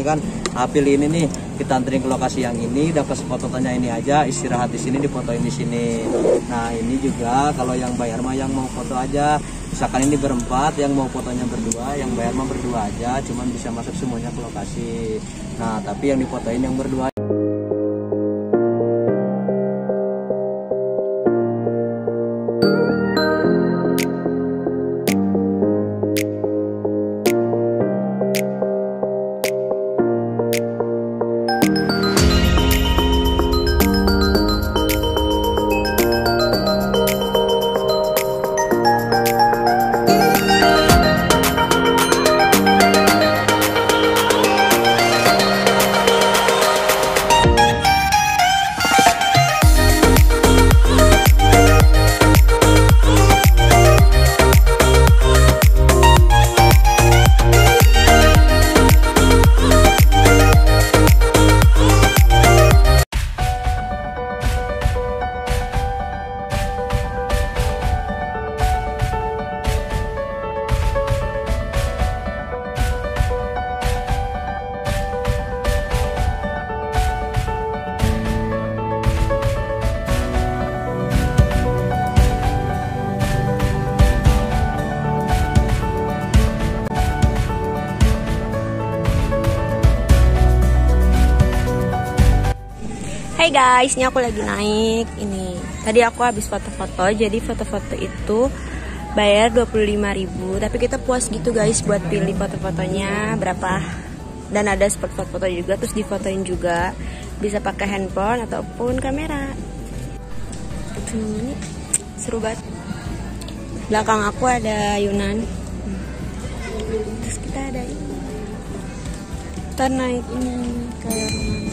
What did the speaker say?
di sini kan pilih ini nih kita anterin ke lokasi yang ini dapat spot fotonya ini aja istirahat di sini difotoin di sini. Nah ini juga kalau yang bayar mah yang mau foto aja. Misalkan ini berempat yang mau fotonya berdua yang bayar mah berdua aja cuman bisa masuk semuanya ke lokasi. Nah tapi yang difotoin yang berdua Hai guys, ini aku lagi naik. Ini tadi aku habis foto-foto. Jadi foto-foto itu bayar 25.000 Tapi kita puas gitu guys buat pilih foto-fotonya berapa. Dan ada spot foto juga terus difotoin juga. Bisa pakai handphone ataupun kamera. Ini seru banget. Belakang aku ada Yunan. Terus kita ada ini. Kita naik ini ke rumah